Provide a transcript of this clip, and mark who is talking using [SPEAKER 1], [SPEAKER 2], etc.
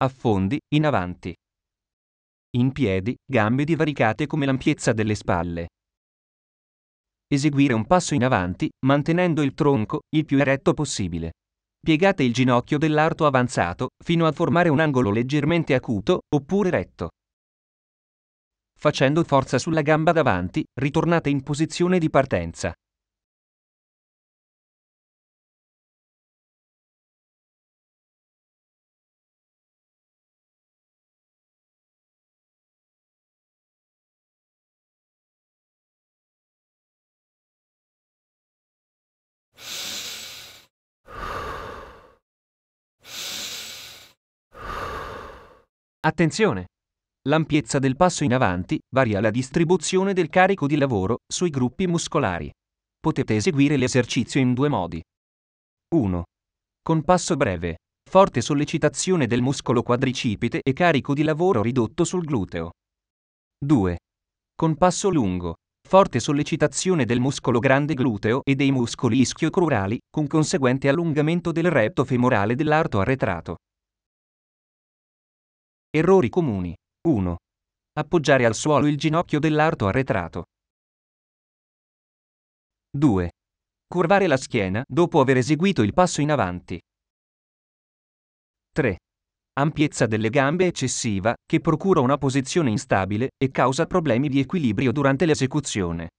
[SPEAKER 1] Affondi, in avanti. In piedi, gambe divaricate come l'ampiezza delle spalle. Eseguire un passo in avanti, mantenendo il tronco il più eretto possibile. Piegate il ginocchio dell'arto avanzato, fino a formare un angolo leggermente acuto, oppure retto. Facendo forza sulla gamba davanti, ritornate in posizione di partenza. Attenzione! L'ampiezza del passo in avanti varia la distribuzione del carico di lavoro sui gruppi muscolari. Potete eseguire l'esercizio in due modi. 1. Con passo breve. Forte sollecitazione del muscolo quadricipite e carico di lavoro ridotto sul gluteo. 2. Con passo lungo. Forte sollecitazione del muscolo grande gluteo e dei muscoli ischio-crurali, con conseguente allungamento del retto femorale dell'arto arretrato. Errori comuni. 1. Appoggiare al suolo il ginocchio dell'arto arretrato. 2. Curvare la schiena dopo aver eseguito il passo in avanti. 3. Ampiezza delle gambe eccessiva, che procura una posizione instabile e causa problemi di equilibrio durante l'esecuzione.